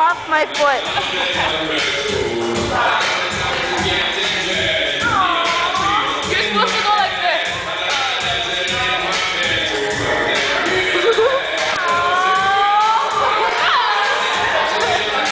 off my foot.